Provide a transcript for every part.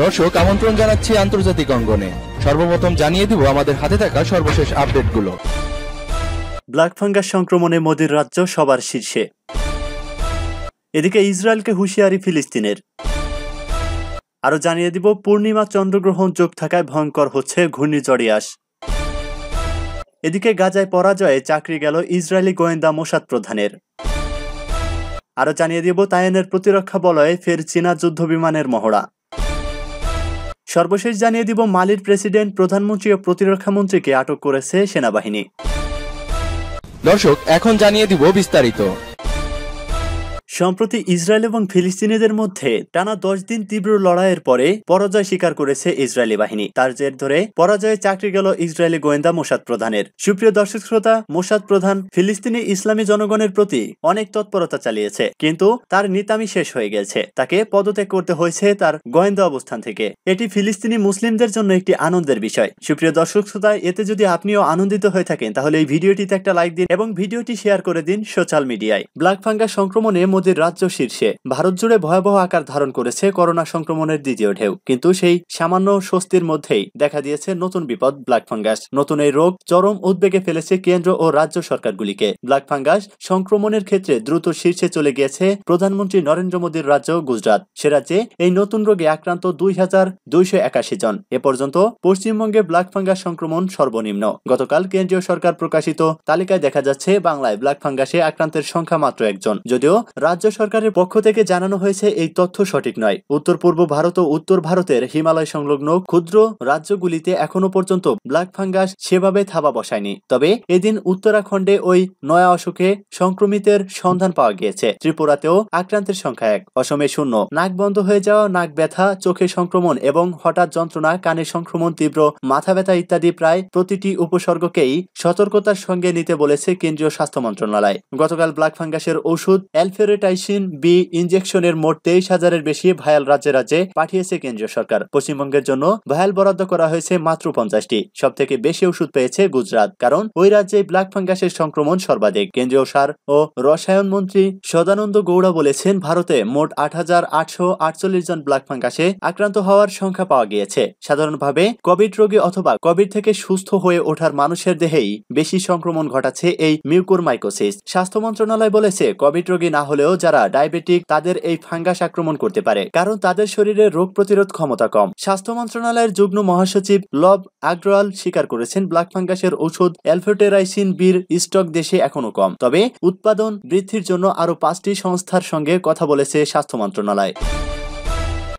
দর্শক আমন্ত্রণ জানাচ্ছি আন্তর্জাতিক অঙ্গনে। সর্বপ্রথম জানিয়ে দিব আমাদের হাতে থাকা সর্বশেষ আপডেটগুলো। ব্ল্যাক ফাঙ্গাস সংক্রমণে মোদির রাজ্য সবার শীর্ষে। এদিকে ইসরায়েলকে হুঁশিয়ারি ফিলিস্তিনের। আরও জানিয়ে দিব পূর্ণিমা চন্দ্রগ্রহণ যোগ থাকায় ভয়ঙ্কর হচ্ছে ঘূর্ণিঝড় ইয়াস এদিকে গাজায় পরাজয়ে চাকরি গেল ইসরায়েলি গোয়েন্দা মোসাদ প্রধানের। আরও জানিয়ে দিব তাইয়ানের প্রতিরক্ষা বলয়ে ফের চীনা যুদ্ধ বিমানের মহড়া। সর্বশেষ জানিয়ে দিব মালির প্রেসিডেন্ট, প্রধানমন্ত্রী ও প্রতিরক্ষা মন্ত্রীকে আটক করেছে সেনাবাহিনী। দর্শক, এখন জানিয়ে দিব বিস্তারিত। সম্প্রতি ইসরায়েল এবং ফিলিস্তিনিদের মধ্যে টানা দশ দিন তীব্র লড়াইয়ের পরে পরাজয় স্বীকার করেছে ইসরায়েলি বাহিনী। তার জের ধরে পরাজয়ে চাকরি গেল ইসরায়েলি গোয়েন্দা মোসাদ প্রধানের। সুপ্রিয় দর্শক শ্রোতা, মোসাদ প্রধান ফিলিস্তিনি ইসলামী জনগণের প্রতি অনেক তৎপরতা চালিয়েছে, কিন্তু তার নিতামি শেষ হয়ে গেছে। তাকে পদত্যাগ করতে হয়েছে তার গোয়েন্দা অবস্থান থেকে। এটি ফিলিস্তিনি মুসলিমদের জন্য একটি আনন্দের বিষয়। সুপ্রিয় দর্শক শ্রোতা, এতে যদি আপনিও আনন্দিত হয়ে থাকেন, তাহলে এই ভিডিওটিতে একটা লাইক দিন এবং ভিডিওটি শেয়ার করে দিন সোশ্যাল মিডিয়ায়। ব্ল্যাক ফাঙ্গাস সংক্রমণে মোদীর রাজ্য শীর্ষে। ভারত জুড়ে ভয়াবহ আকার ধারণ করেছে করোনা সংক্রমণের দ্বিতীয় ঢেউ। কিন্তু সেই সামান্য স্বস্তির মধ্যেই দেখা দিয়েছে নতুন বিপদ ব্ল্যাক ফাঙ্গাস। নতুন এই রোগ চরম উদ্বেগে ফেলেছে কেন্দ্র ও রাজ্য সরকারগুলিকে। ব্ল্যাক ফাঙ্গাস সংক্রমণের ক্ষেত্রে দ্রুত শীর্ষে চলে গিয়েছে প্রধানমন্ত্রী নরেন্দ্র মোদীর রাজ্য গুজরাট। সে রাজ্যে এই নতুন রোগে আক্রান্ত দুই হাজার দুইশো একাশি জন। এ পর্যন্ত পশ্চিমবঙ্গে ব্ল্যাক ফাঙ্গাস সংক্রমণ সর্বনিম্ন। গতকাল কেন্দ্রীয় সরকার প্রকাশিত তালিকায় দেখা যাচ্ছে, বাংলায় ব্ল্যাক ফাঙ্গাসে আক্রান্তের সংখ্যা মাত্র একজন। যদিও রাজ্য সরকারের পক্ষ থেকে জানানো হয়েছে, এই তথ্য সঠিক নয়। উত্তর পূর্ব ভারত ও উত্তর ভারতের হিমালয় সংলগ্ন ক্ষুদ্র রাজ্যগুলিতে এখনও পর্যন্ত ব্ল্যাক ফাঙ্গাস সেভাবে থাবা বসায়নি। তবে এদিন উত্তরাখণ্ডে ওই নয়া অসুখে সংক্রমিতের সন্ধান পাওয়া গিয়েছে। ত্রিপুরাতেও আক্রান্তের সংখ্যা এক। অসমে শূন্য। নাক বন্ধ হয়ে যাওয়া, নাক ব্যথা, চোখে সংক্রমণ এবং হঠাৎ যন্ত্রণা, কানে সংক্রমণ, তীব্র মাথা ব্যথা ইত্যাদি প্রায় প্রতিটি উপসর্গকেই সতর্কতার সঙ্গে নিতে বলেছে কেন্দ্রীয় স্বাস্থ্য মন্ত্রণালয়। গতকাল ব্ল্যাক ফাঙ্গাসের ওষুধ অ্যালফেরেটাইসিন বি ইনজেকশনের মোট তেইশ হাজারের বেশি ভায়াল রাজ্যে রাজ্যে পাঠিয়েছে কেন্দ্রীয় সরকার। পশ্চিমবঙ্গের জন্য ভায়াল বরাদ্দ করা হয়েছে মাত্র পঞ্চাশটি। সব থেকে বেশি ওষুধ পেয়েছে গুজরাট, কারণ ওই রাজ্যে ব্ল্যাক ফাঙ্গাসের সংক্রমণ সর্বাধিক। কেন্দ্রীয় সার ও রসায়ন মন্ত্রী সদানন্দ গৌড়া বলেছেন, ভারতে মোট আট হাজার আটশো আটচল্লিশ জন ব্ল্যাক ফাঙ্গাসে আক্রান্ত হওয়ার সংখ্যা পাওয়া গিয়েছে। সাধারণভাবে কোভিড রোগী অথবা কোভিড থেকে সুস্থ হয়ে ওঠার মানুষের দেহেই বেশি সংক্রমণ ঘটাচ্ছে এই মিউকোর মাইকোসিস স্বাস্থ্য মন্ত্রণালয় বলেছে, কোভিড রোগী না হলেও যারা ডায়াবেটিক, তাদের এই ফাঙ্গাস আক্রমণ করতে পারে, কারণ তাদের শরীরে রোগ প্রতিরোধ ক্ষমতা কম। স্বাস্থ্য মন্ত্রণালয়ের যুগ্ম মহাসচিব লব আগ্রওয়াল স্বীকার করেছেন ব্ল্যাক ফাঙ্গাসের ঔষধ অ্যালফোটেরাইসিন বির স্টক দেশে এখনও কম। তবে উৎপাদন বৃদ্ধির জন্য আরও পাঁচটি সংস্থার সঙ্গে কথা বলেছে স্বাস্থ্য মন্ত্রণালয়।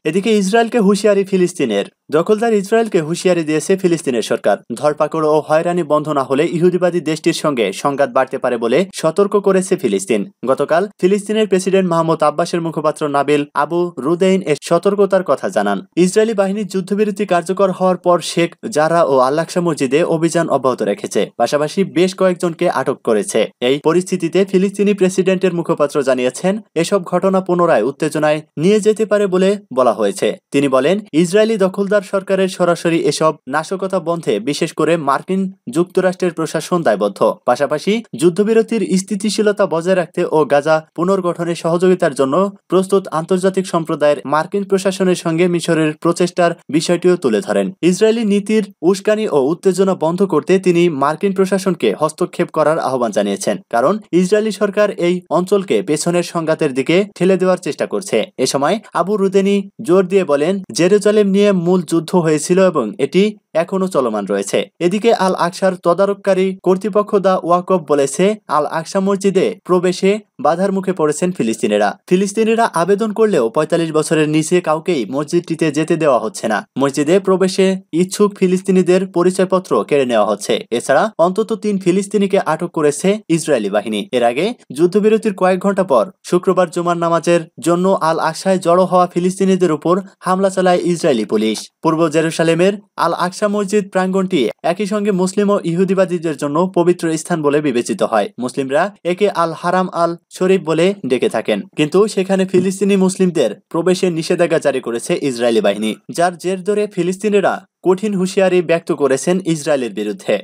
এদিকে ইসরায়েলকে হুঁশিয়ারি ফিলিস্তিনের। দখলদার ইসরায়েলকে হুঁশিয়ারি দিয়েছে ফিলিস্তিনের সরকার। ধরপাকড় ও হয়রানি বন্ধ না হলে ইহুদিবাদী দেশটির সঙ্গে সংঘাত বাড়তে পারে বলে সতর্ক করেছে ফিলিস্তিন। গতকাল ফিলিস্তিনের প্রেসিডেন্ট মাহমুদ আব্বাসের মুখপাত্র নাবিল আবু রুদেইন এর সতর্কতার কথা জানান। ইসরায়েলি বাহিনীর যুদ্ধবিরতি কার্যকর হওয়ার পর শেখ জারা ও আল্লাকসা মসজিদে অভিযান অব্যাহত রেখেছে। পাশাপাশি বেশ কয়েকজনকে আটক করেছে। এই পরিস্থিতিতে ফিলিস্তিনি প্রেসিডেন্টের মুখপাত্র জানিয়েছেন, এসব ঘটনা পুনরায় উত্তেজনায় নিয়ে যেতে পারে বলে বলা হয়েছে। তিনি বলেন, ইসরায়েলি দখলদার সরকারের সরাসরি এসব নাশকতা বন্ধে বিশেষ করে মার্কিন যুক্তরাষ্ট্রের প্রশাসন দায়বদ্ধ। পাশাপাশি যুদ্ধবিরতির স্থিতিশীলতা বজায় রাখতে ও গাজা পুনর্গঠনে সহযোগিতার জন্য প্রস্তুত আন্তর্জাতিক সম্প্রদায়ের মার্কিন প্রশাসনের সঙ্গে মিশরের প্রচেষ্টার বিষয়টিও তুলে ধরেন। ইসরায়েলি নীতির উস্কানি ও উত্তেজনা বন্ধ করতে তিনি মার্কিন প্রশাসনকে হস্তক্ষেপ করার আহ্বান জানিয়েছেন, কারণ ইসরায়েলি সরকার এই অঞ্চলকে পেছনের সংঘাতের দিকে ঠেলে দেওয়ার চেষ্টা করছে। এ সময় আবু রুদেনি জোর দিয়ে বলেন, জেরুজালেম নিয়ে মূল যুদ্ধ হয়েছিল এবং এটি এখনও চলমান রয়েছে। এদিকে আল আকসার তদারককারী কর্তৃপক্ষ দা ওয়াকফ বলেছে আল আকসা মসজিদে প্রবেশে বাধার মুখে পড়েছেন ফিলিস্তিনিরা। ফিলিস্তিনিরা আবেদন করলেও পঁয়তাল্লিশ বছরের নিচে কাউকেই মসজিদটিতে যেতে দেওয়া হচ্ছে না। মসজিদে প্রবেশে ইচ্ছুক ফিলিস্তিনিদের পরিচয়পত্র কেড়ে নেওয়া হচ্ছে। এছাড়া অন্তত তিন ফিলিস্তিনিকে আটক করেছে ইসরায়েলি বাহিনী। এর আগে যুদ্ধবিরতির কয়েক ঘণ্টা পর শুক্রবার জুমার নামাজের জন্য আল আকসায় জড়ো হওয়া ফিলিস্তিনিদের উপর হামলা চালায় ইসরায়েলি পুলিশ। পূর্ব জেরুসালেমের আল আকসা মসজিদ প্রাঙ্গনটি একই সঙ্গে মুসলিম ও ইহুদিবাদীদের জন্য পবিত্র স্থান বলে বিবেচিত হয়। মুসলিমরা একে আল হারাম আল শরীফ বলে ডেকে থাকেন। কিন্তু সেখানে ফিলিস্তিনি মুসলিমদের প্রবেশের নিষেধাজ্ঞা জারি করেছে ইসরায়েলি বাহিনী, যার জের ধরে ফিলিস্তিনিরা কঠিন হুঁশিয়ারি ব্যক্ত করেছেন ইসরায়েলের বিরুদ্ধে।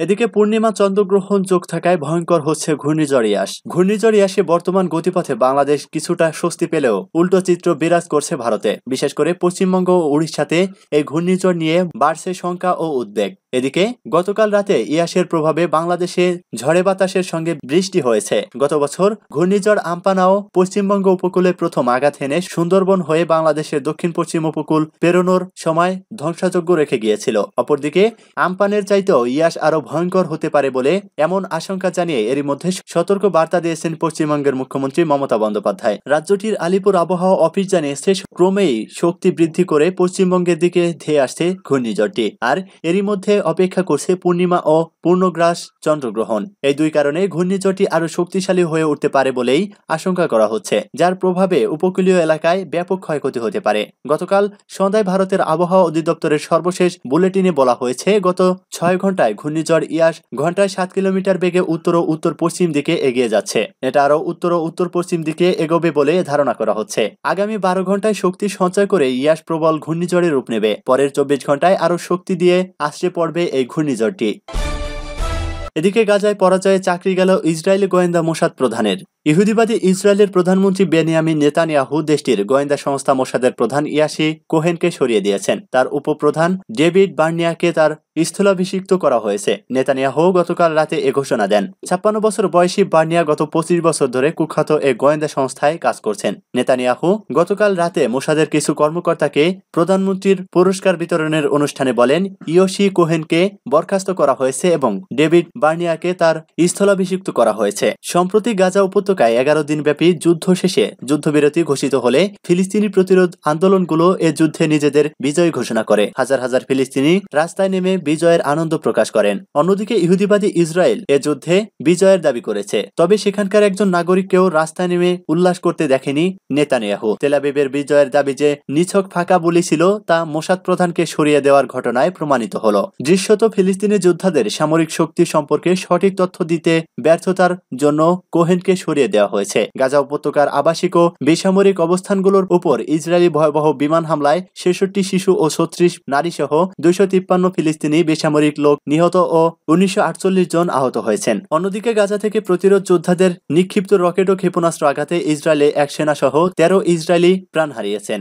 এদিকে পূর্ণিমা চন্দ্রগ্রহণ যোগ থাকায় ভয়ঙ্কর হচ্ছে ঘূর্ণিঝড় ইয়াস ঘূর্ণিঝড় ইয়াসে বর্তমান গতিপথে বাংলাদেশ কিছুটা স্বস্তি পেলেও উল্টো চিত্র বিরাজ করছে ভারতে। বিশেষ করে পশ্চিমবঙ্গ ও উড়িষ্যাতে এই ঘূর্ণিঝড় নিয়ে বাড়ছে শঙ্কা ও উদ্বেগ। এদিকে, গতকাল রাতে ইয়াসের প্রভাবে বাংলাদেশে ঝড়ে বাতাসের সঙ্গে বৃষ্টি হয়েছে। গত বছর ঘূর্ণিঝড় আম্পানাও পশ্চিমবঙ্গ উপকূলে প্রথম আঘাত হেনে সুন্দরবন হয়ে বাংলাদেশের দক্ষিণ পশ্চিম উপকূল পেরোনোর সময় ধ্বংসাযজ্ঞ রেখে গিয়েছিল। অপরদিকে, আমপানের চাইতেও ইয়াস আরও ভয়ঙ্কর হতে পারে বলে এমন আশঙ্কা জানিয়ে এরই মধ্যে সতর্ক বার্তা দিয়েছেন পশ্চিমবঙ্গের মুখ্যমন্ত্রী মমতা বন্দ্যোপাধ্যায়। রাজ্যটির আলিপুর আবহাওয়া অফিস জানিয়েছে, ক্রমেই শক্তি বৃদ্ধি করে পশ্চিমবঙ্গের দিকে ধেয়ে আসছে ঘূর্ণিঝড়টি। আর এরই মধ্যে অপেক্ষা করছে পূর্ণিমা ও পূর্ণগ্রাস চন্দ্রগ্রহণ। এই দুই কারণে ঘূর্ণিঝড়টি আরও শক্তিশালী হয়ে উঠতে পারে বলেই আশঙ্কা করা হচ্ছে, যার প্রভাবে উপকূলীয় এলাকায় ব্যাপক ক্ষয়ক্ষতি হতে পারে। গতকাল সন্ধ্যায় ভারতের আবহাওয়া অধিদপ্তরের সর্বশেষ বুলেটিনে বলা হয়েছে, গত ছয় ঘন্টায় ঘূর্ণিঝড় ইয়াস ঘন্টায় সাত কিলোমিটার বেগে উত্তর ও উত্তর পশ্চিম দিকে এগিয়ে যাচ্ছে। এটা আরও উত্তর ও উত্তর পশ্চিম দিকে এগোবে বলে ধারণা করা হচ্ছে। আগামী বারো ঘন্টায় শক্তি সঞ্চয় করে ইয়াস প্রবল ঘূর্ণিঝড়ের রূপ নেবে। পরের চব্বিশ ঘন্টায় আরও শক্তি দিয়ে আসছে পড়বে এই ঘূর্ণিঝড়টি। এদিকে গাজায় পরাজয়ে চাকরি গেল ইসরায়েলি গোয়েন্দা মোসাদ প্রধানের। ইহুদিবাদী ইসরায়েলের প্রধানমন্ত্রী বেনিয়ামিন নেতানিয়াহু দেশটির গোয়েন্দা সংস্থা মোসাদের প্রধান ইয়াসি কোহেনকে সরিয়ে দিয়েছেন। তার উপপ্রধান ডেভিড বার্নিয়াকে তার স্থলাভিষিক্ত করা হয়েছে। নেতানিয়াহু গতকাল রাতে এ ঘোষণা দেন। ছাপ্পান্ন বছর বয়সী বার্নিয়া গত পঁচিশ বছর ধরে কুখ্যাত এ গোয়েন্দা সংস্থায় কাজ করছেন। নেতানিয়াহু গতকাল রাতে মোসাদের কিছু কর্মকর্তাকে প্রধানমন্ত্রীর পুরস্কার বিতরণের অনুষ্ঠানে বলেন ইয়োশি কোহেনকে বরখাস্ত করা হয়েছে এবং ডেভিড বার্নিয়াকে তার স্থলাভিষিক্ত করা হয়েছে। সম্প্রতি গাজা উপত্যকায় এগারো দিনব্যাপী যুদ্ধ শেষে যুদ্ধবিরতি ঘোষিত হলে ফিলিস্তিনি প্রতিরোধ আন্দোলনগুলো এ যুদ্ধে নিজেদের বিজয় ঘোষণা করে। হাজার হাজার ফিলিস্তিনি রাস্তায় নেমে বিজয়ের আনন্দ প্রকাশ করেন। অন্যদিকে ইহুদিবাদী ইসরায়েল এ যুদ্ধে বিজয়ের দাবি করেছে। তবে সেখানকার একজন নাগরিককেও রাস্তায় নেমে উল্লাস করতে দেখেনি নেতানিয়াহু। তেলাবিবের বিজয়ের দাবি যে নিছক ফাঁকা বলি ছিল তা মোসাদ প্রধানকে সরিয়ে দেওয়ার ঘটনায় প্রমাণিত হল। দৃশ্যত ফিলিস্তিনি যোদ্ধাদের সামরিক শক্তি সম্পর্কে সঠিক তথ্য দিতে ব্যর্থতার জন্য কোহেনকে সরিয়ে দেওয়া হয়েছে। গাজা উপত্যকার আবাসিক ও বেসামরিক অবস্থানগুলোর উপর ইসরায়েলি ভয়াবহ বিমান হামলায় ছেষট্টি শিশু ও ছত্রিশ নারী সহ দুইশো তিপ্পান্ন ফিলিস্তিনি বেসামরিক লোক নিহত ও উনিশশো জন আহত হয়েছেন। অন্যদিকে গাজা থেকে প্রতিরোধ যোদ্ধাদের নিক্ষিপ্ত রকেট ও ক্ষেপণাস্ত্র আঘাতে ইসরায়েলে এক সেনা সহ তেরো ইসরায়েলি প্রাণ হারিয়েছেন।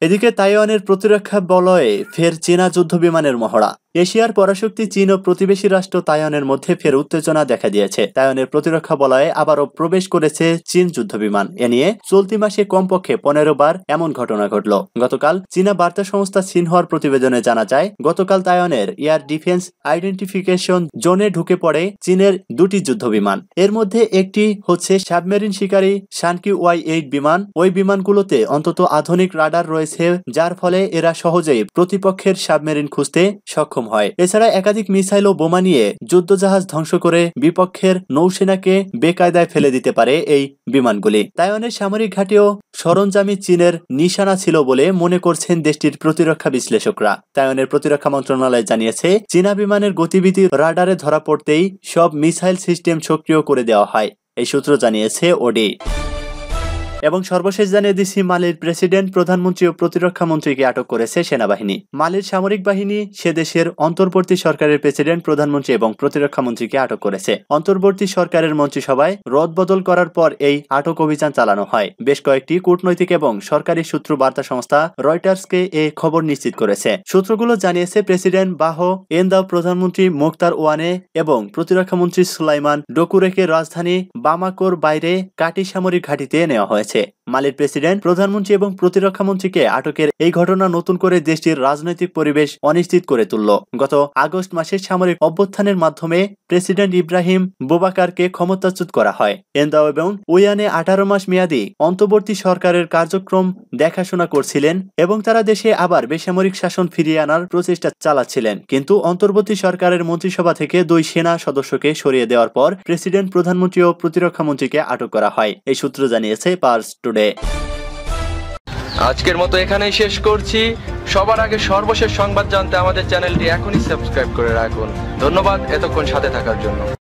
এদিকে তাইওয়ানের প্রতিরক্ষা বলয়ে ফের চীনা যুদ্ধ বিমানের মহড়া। এশিয়ার পরাশক্তি চীন ও প্রতিবেশী রাষ্ট্র তাইওয়ানের মধ্যে ফের উত্তেজনা দেখা দিয়েছে। তাইওয়ানের প্রতিরক্ষা বলয়ে আবারও প্রবেশ করেছে চীন যুদ্ধ বিমান এ নিয়ে চলতি মাসে কমপক্ষে পনেরো বার এমন ঘটনা ঘটল। গতকাল চীনা বার্তা সংস্থা সিনহর প্রতিবেদনে জানা যায়, গতকাল তাইওয়ানের এয়ার ডিফেন্স আইডেন্টিফিকেশন জোনে ঢুকে পড়ে চীনের দুটি যুদ্ধ বিমান এর মধ্যে একটি হচ্ছে সাবমেরিন শিকারী শানকি ওয়াই এইট বিমান। ওই বিমানগুলোতে অন্তত আধুনিক রাডার রয়েছে, যার ফলে এরা সহজেই প্রতিপক্ষের সাবমেরিন খুঁজতে সক্ষম হয়। এছাড়া একাধিক মিসাইল ও বোমা নিয়ে যুদ্ধজাহাজ ধ্বংস করে বিপক্ষের নৌসেনাকে বেকায়দায় ফেলে দিতে পারে এই বিমানগুলি। তাইওয়ানের সামরিক ঘাটিও সরঞ্জামী চীনের নিশানা ছিল বলে মনে করছেন দেশটির প্রতিরক্ষা বিশ্লেষকরা। তাইওয়ানের প্রতিরক্ষা মন্ত্রণালয় জানিয়েছে, চীনা বিমানের গতিবিধি রাডারে ধরা পড়তেই সব মিসাইল সিস্টেম সক্রিয় করে দেওয়া হয়। এই সূত্র জানিয়েছে ওডি। এবং সর্বশেষ জানিয়ে দিচ্ছি মালির প্রেসিডেন্ট, প্রধানমন্ত্রী ও প্রতিরক্ষা মন্ত্রীকে আটক করেছে সেনাবাহিনী। মালির সামরিক বাহিনী সে দেশের অন্তর্বর্তী সরকারের প্রেসিডেন্ট, প্রধানমন্ত্রী এবং প্রতিরক্ষা মন্ত্রীকে আটক করেছে। অন্তর্বর্তী সরকারের মন্ত্রিসভায় রদবদল করার পর এই আটক অভিযান চালানো হয়। বেশ কয়েকটি কূটনৈতিক এবং সরকারি সূত্র বার্তা সংস্থা রয়টার্সকে এ খবর নিশ্চিত করেছে। সূত্রগুলো জানিয়েছে, প্রেসিডেন্ট বাহ এন্দাও প্রধানমন্ত্রী মোক্তার ওয়ানে এবং প্রতিরক্ষা মন্ত্রী সুলাইমান ডকুরেকে রাজধানী বামাকোর বাইরে কাটি সামরিক ঘাঁটিতে নেওয়া হয়েছে। it. মালির প্রেসিডেন্ট, প্রধানমন্ত্রী এবং প্রতিরক্ষা মন্ত্রীকে আটকের এই ঘটনা নতুন করে দেশটির রাজনৈতিক পরিবেশ অনিশ্চিত করে তুলল। গত আগস্ট মাসে সামরিক অভ্যুত্থানের মাধ্যমে প্রেসিডেন্ট ইব্রাহিম বোবাকারকে ক্ষমতাচ্যুত করা হয়। এন্দাও এবং উইয়ানে আঠারো মাস মেয়াদী অন্তর্বর্তী সরকারের কার্যক্রম দেখাশোনা করছিলেন এবং তারা দেশে আবার বেসামরিক শাসন ফিরিয়ে আনার প্রচেষ্টা চালাচ্ছিলেন। কিন্তু অন্তর্বর্তী সরকারের মন্ত্রিসভা থেকে দুই সেনা সদস্যকে সরিয়ে দেওয়ার পর প্রেসিডেন্ট, প্রধানমন্ত্রী ও প্রতিরক্ষা মন্ত্রীকে আটক করা হয়। এই সূত্র জানিয়েছে পার্স টুডে আজকের মতো এখানেই শেষ করছি। সবার আগে সর্বশেষ সংবাদ জানতে আমাদের চ্যানেলটি এখনই সাবস্ক্রাইব করে রাখুন। ধন্যবাদ এতক্ষণ সাথে থাকার জন্য।